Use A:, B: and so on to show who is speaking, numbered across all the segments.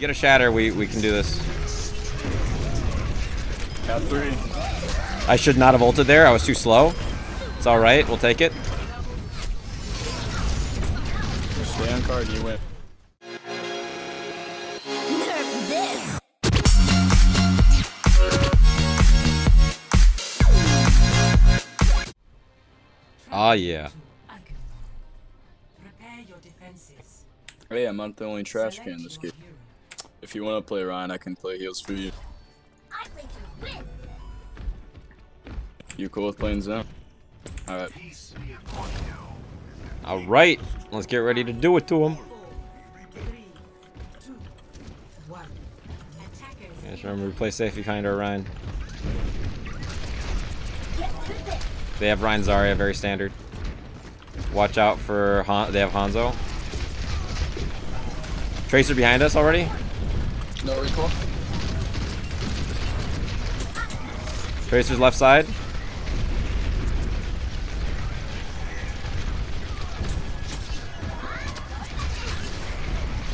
A: you get a shatter, we, we can do this.
B: Got three.
A: I should not have ulted there. I was too slow. It's alright. We'll take it.
B: Stay on card, you win.
C: Nerf this.
A: Oh yeah.
D: Prepare your defenses.
B: Oh, hey, I'm not the only trash can in this game. If you want to play Rein, I can play heals for you.
C: I think you win.
B: You cool with playing zone? Alright.
A: Alright. Let's get ready to do it to him.
D: Three, two, one.
A: Just remember to play safe behind our Rein.
C: Get to this.
A: They have Rein Zarya, very standard. Watch out for Han they have Hanzo. Tracer behind us already.
E: No recall.
A: Tracer's left side.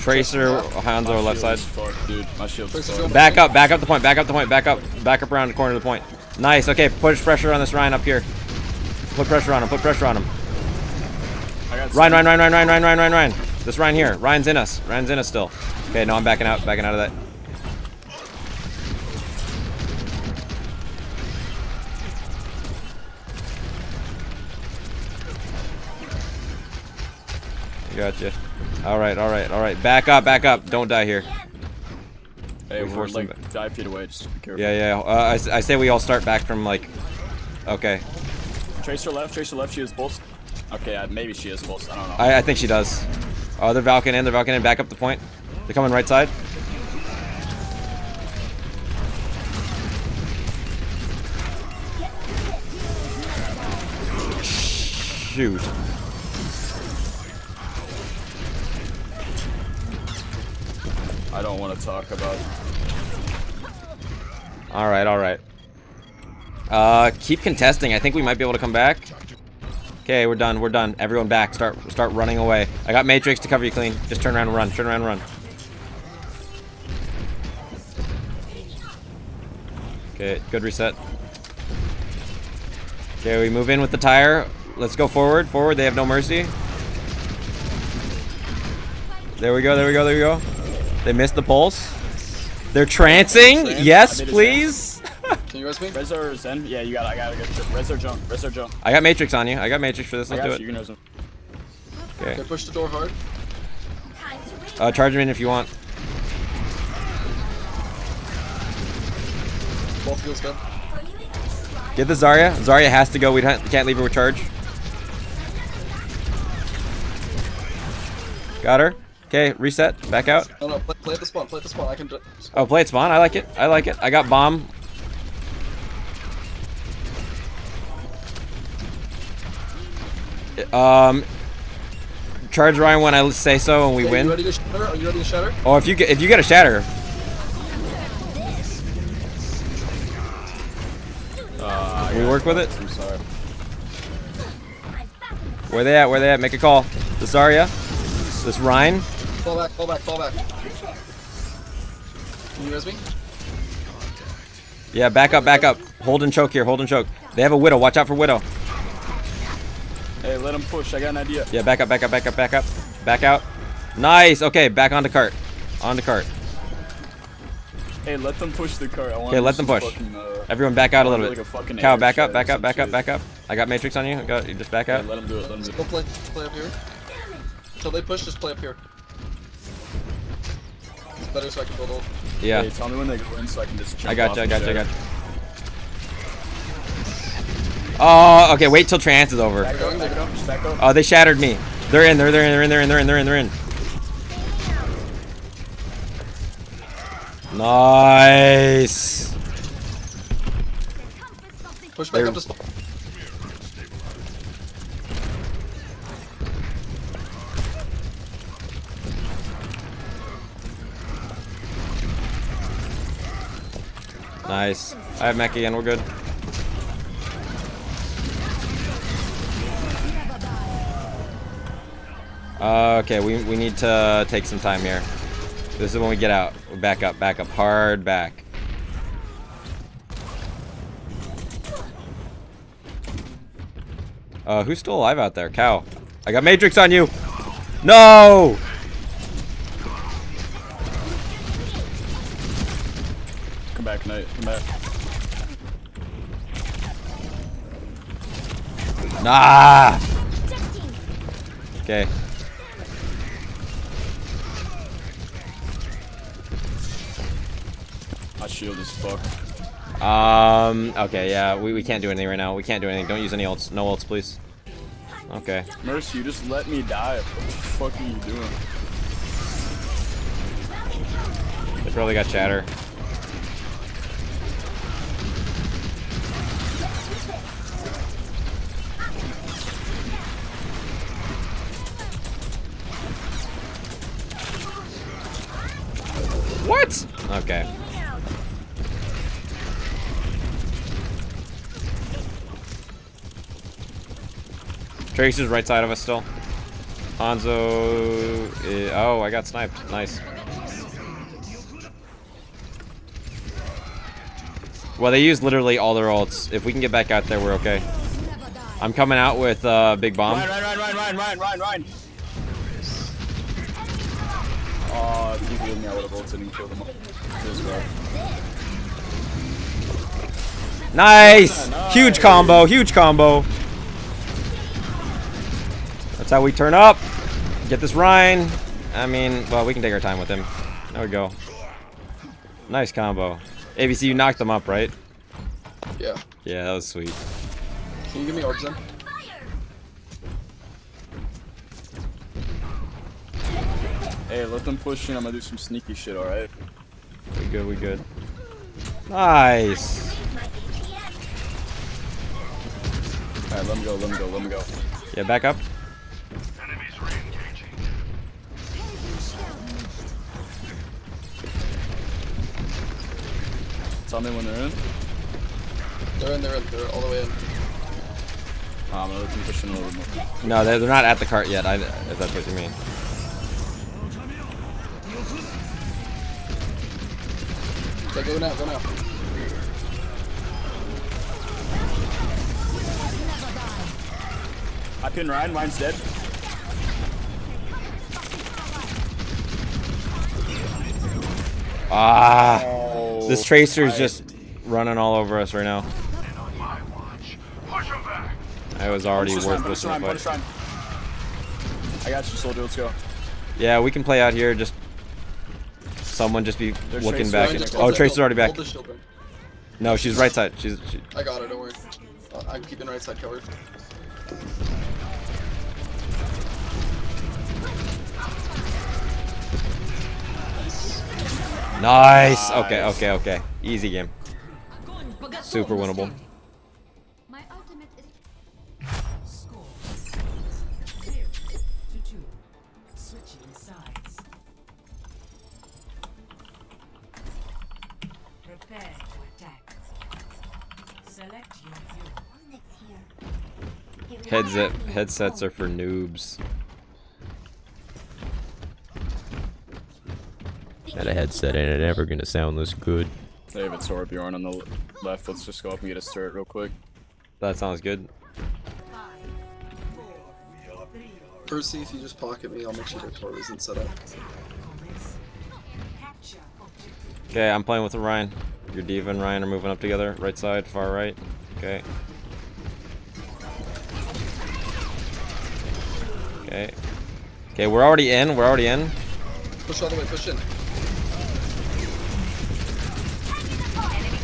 A: Tracer, Hanzo left side.
B: Fuck, dude. My shield's
E: Tracer's
A: Back up, back up the point, back up the point, back up, back up around the corner of the point. Nice, okay, push pressure on this Rein up here. Put pressure on him, put pressure on him. Rein, Rein, Rein, Rein, Rein, Rein, Rein, Rein, Rein. This Rein here. Rein's in us. Rein's in us still. Okay, no, I'm backing out, backing out of that. Gotcha. All right, all right, all right. Back up, back up. Don't die here.
B: Hey,
A: We
B: we're like five feet away. Just be careful.
A: Yeah, yeah. Uh, I, I say we all start back from like. Okay.
B: Tracer left. Tracer left. She has bolts. Okay, uh, maybe she has bolts. I don't know.
A: I, I think she does. Oh, they're Valken in. They're Valken in. Back up the point. They're coming right side. Shoot.
B: I don't want to talk about.
A: All right, all right. Uh, keep contesting. I think we might be able to come back. Okay, we're done. We're done. Everyone back. Start start running away. I got Matrix to cover you clean. Just turn around and run. Turn around and run. Okay, good reset. Okay, we move in with the tire. Let's go forward. Forward. They have no mercy. There we go. There we go. There we go. They missed the pulse. They're trancing.
B: Trance?
A: Yes,
B: I made a
A: please.
E: Can you res me?
B: Res or Zen? Yeah, you got. I gotta get res or jump. Res or jump.
A: I got Matrix on you. I got Matrix for this. Let's do
B: you.
A: it.
B: You can res him.
A: Okay.
E: Okay, push the door hard.
C: Time to win.
A: Uh, charge him in if you want.
E: Both heals good.
C: Are you even trying?
A: Get the Zarya. Zarya has to go. We can't leave her with charge. Got her. Okay, reset. Back out.
E: No, no, play, play at the spawn. Play at the spawn. I can. do-
A: Oh, play it spawn. I like it. I like it. I got bomb. Um, charge Rein when I say so, and we
E: You
A: win.
E: ready to? Are you ready to shatter?
A: Oh, if you get if you get a shatter, we work with it.
B: I'm sorry.
C: I'm back in the
A: Where they at? Where they at? Make a call. This Zarya. This Rein.
E: Fall back. Fall back. Fall back. Can you res me?
A: Yeah, back up, back up. Hold and choke here. Hold and choke. They have a widow. Watch out for widow.
B: Hey, let him push. I got an idea.
A: Yeah, back up, back up, back up, back up. Back out. Nice. Okay, back onto cart. Onto cart.
B: Hey, let them push the cart. I
A: Okay, let them push.
B: Fucking, uh,
A: Everyone back out a little
B: Like
A: bit.
B: a
A: Cow, back up, back up,
B: some
A: back up, back up. I got Matrix on you. I got you. Just back
B: yeah,
A: out.
B: let them do it. Let him do it.
E: go play. Play up here. Until they push, just play up here. It's better so I can build ult.
A: Yeah.
B: Hey, tell me when they go in so I can just.
A: I
B: jump
A: got
B: off
A: you. I
B: and
A: got you. I
B: share.
A: got you. Oh, okay. Wait till trance is over.
B: Back up, back up, back up.
A: Oh, they shattered me. They're in. They're they're in. They're in. They're in. They're in. They're in. They're in. Nice.
E: Push back
A: They're-
E: up to spawn.
A: Nice. I have mech again. We're good. Uh, okay, we, we need to take some time here. This is when we get out. We back up, back up, hard back. Uh, who's still alive out there? Cow. I got Matrix on you. No!
B: Come back, Knight. Come back.
A: Nah. Okay.
B: My shield is fucked.
A: Um. Okay. Yeah. We, we can't do anything right now. We can't do anything. Don't use any ults. No ults, please. Okay.
B: Mercy, you just let me die. What the fuck are you doing?
A: They probably got chatter. What? Okay. Tracer's right side of us still. Hanzo. eh, oh, I got sniped. Nice. Well, they use literally all their ults. If we can get back out there, we're okay. I'm coming out with uh, big bomb.
B: Rein, Rein, Rein, Rein, Rein, Rein, Rein. Oh, if you healed me, I would have ulted and killed him. Feels bad.
A: Nice!
B: Nice.
A: Huge combo, huge combo. That's how we turn up. Get this Rein. I mean, well, we can take our time with him. There we go. Nice combo. ABC, you knocked them up, right?
E: Yeah.
A: Yeah, that was sweet.
E: Can you give me orbs then?
B: Hey, let them push in. I'm gonna do some sneaky shit, alright?
A: We good, we good. Nice.
B: Alright, let me go, let me go, let me go.
A: Yeah, back up.
B: Tell me when they're in.
E: They're in, they're in, they're all the way in.
B: Oh, I'm gonna let them push in a little more.
A: No, they're, they're not at the cart yet, I, if that's what you mean.
E: Okay, go now, go now.
B: I pin Rein, Rein's dead.
A: Ah,
B: Oh,
A: this Tracer's just running all over us right now. I was already
B: Punish Rein,
A: worthless in the fight.
B: I got you, soldier. Let's go.
A: Yeah, we can play out here. Just someone just be
B: There's
A: looking
B: Tracer
A: back. at- oh, Tracer's already back.
E: Hold the shield ring.
A: No, she's right side. She's. She,
E: I got her, don't worry. Uh, I'm keeping right side covered.
A: Nice. Ah, okay,
B: Nice.
A: okay, okay. Easy game. Super winnable.
C: My ultimate is
D: Score zero to two. Switching sides. Prepare to attack. Select your hero.
A: Headset headsets are for noobs. Got a headset and it ever gonna sound this good.
B: David Torbjorn on the left. Let's just go up and get a turret real quick.
A: That sounds good.
E: Percy, if you just pocket me, I'll make sure your tor isn't set up.
A: Okay, I'm playing with Rein. Your D.Va and Rein are moving up together. Right side, far right. Okay. Okay. Okay, we're already in. We're already in.
E: Push all the way, push in.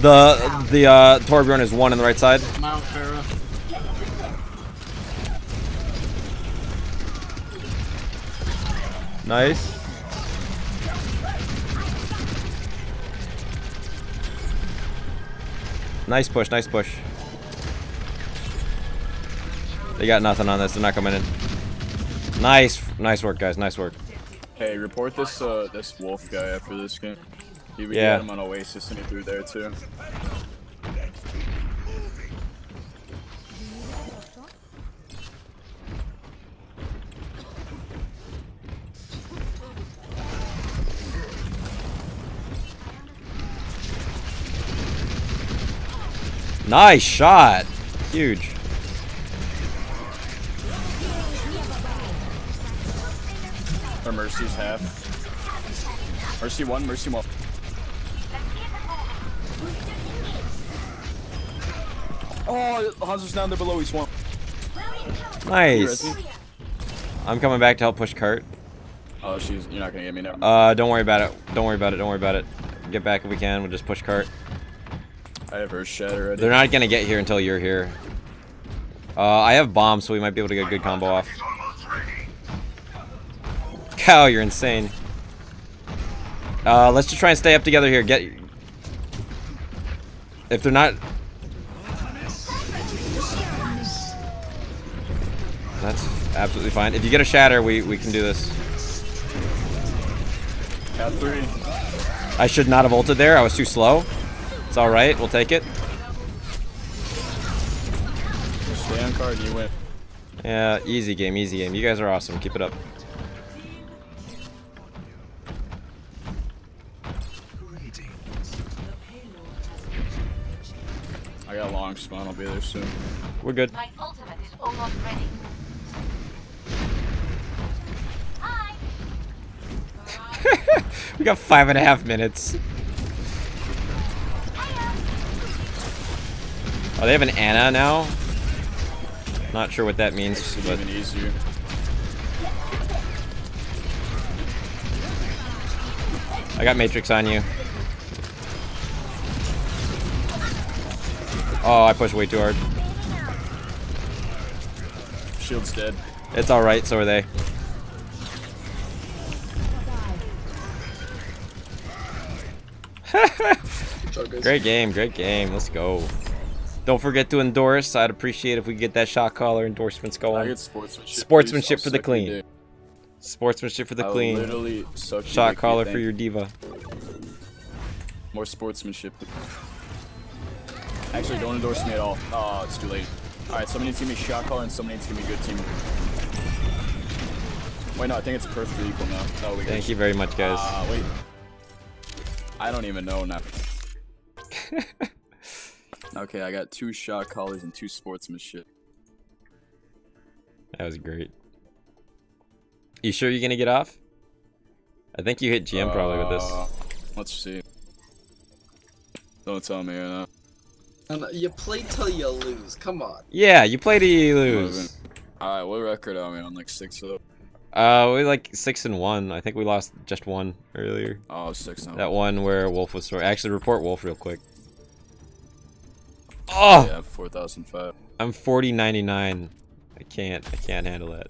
A: The the uh, Torbjorn is one on the right side.
E: Mount Pharah.
A: Nice. Nice push, nice push. They got nothing on this. They're not coming in. Nice, nice work, guys. Nice work.
B: Hey, report this uh this wolf guy after this game. He we
A: yeah.
B: him on Oasis and he threw there too.
A: Nice shot. Huge.
B: Our mercy's half. Mercy one, mercy one. Oh, Hanzo's down there below. He's one.
A: Nice. I'm coming back to help push Kurt.
B: Oh, she's. You're not gonna get me now.
A: Uh, don't worry about it. Don't worry about it. Don't worry about it. Get back if we can. We'll just push Kurt.
B: I have her shatter already.
A: They're not gonna get here until you're here. Uh, I have bombs, so we might be able to get a good combo off. Cow, you're insane. Uh, let's just try and stay up together here. Get. If they're not. Absolutely fine. If you get a shatter, we we can do this.
B: Got three.
A: I should not have ulted there. I was too slow. It's all right. We'll take it.
B: Stay on card. You win.
A: Yeah, easy game, easy game. You guys are awesome. Keep it up.
B: I got a long spawn. I'll be there soon.
A: We're good.
C: My ultimate is almost ready.
A: We got five and a half minutes. Oh, they have an Ana now. Not sure what that means, but
B: even easier.
A: I got Matrix on you. Oh, I pushed way too hard.
B: Shield's dead.
A: It's all right. So are they. Great game, great game. Let's go. Don't forget to endorse. I'd appreciate if we get that shot caller endorsements going.
B: sportsmanship.
A: Sportsmanship for the clean. Sportsmanship for the clean. Shot caller for your D.Va.
B: More sportsmanship. Actually, don't endorse me at all. Oh, it's too late. Alright, somebody needs to give me shot caller and somebody needs to give me good team. Wait, no, I think it's perfectly equal now. No, we
A: Thank you very much, guys.
B: Uh, wait. I don't even know now. okay, I got two shot callers and two sportsmanship.
A: That was great. You sure you're gonna get off? I think you hit GM probably with this.
B: Uh, Let's see. Don't tell me right now.
E: And you play till you lose. Come on.
A: Yeah, you play to you lose.
B: Alright, what record are we on? Like 6 0?
A: Uh, we like six and one. I think we lost just one earlier.
B: Oh, 6 0.
A: That one where Wolf was. Actually, report Wolf real quick. Oh,
B: Yeah, 4005.
A: I'm 40.99. I can't. I can't handle that.